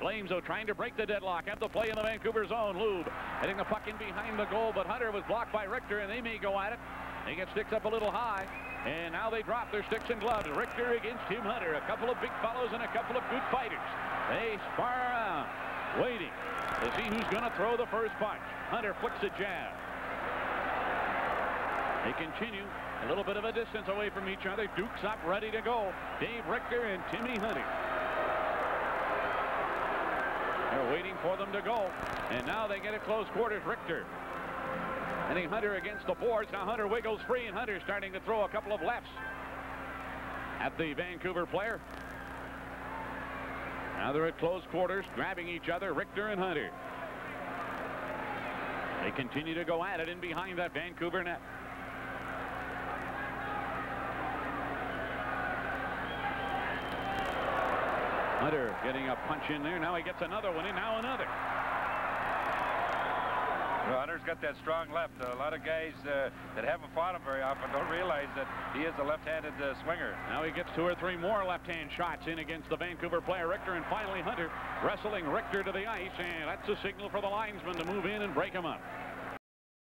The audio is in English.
Flames, though, trying to break the deadlock at the play in the Vancouver zone. Loob hitting the puck in behind the goal, but Hunter was blocked by Richter, and they may go at it. They get sticks up a little high, and now they drop their sticks and gloves. Richter against Tim Hunter. A couple of big fellows and a couple of good fighters. They spar around, waiting to see who's going to throw the first punch. Hunter flicks a jab. They continue a little bit of a distance away from each other. Duke's up, ready to go. Dave Richter and Timmy Hunter. They're waiting for them to go. And now they get it close quarters. Richter. Hitting Hunter against the boards. Now Hunter wiggles free, and Hunter starting to throw a couple of lefts at the Vancouver player. Now they're at close quarters, grabbing each other, Richter and Hunter. They continue to go at it in behind that Vancouver net. Hunter getting a punch in there. Now he gets another one in. Now another. Well, Hunter's got that strong left. A lot of guys uh, that haven't fought him very often don't realize that he is a left-handed uh, swinger. Now he gets two or three more left-hand shots in against the Vancouver player Richter, and finally Hunter wrestling Richter to the ice, and that's a signal for the linesman to move in and break him up.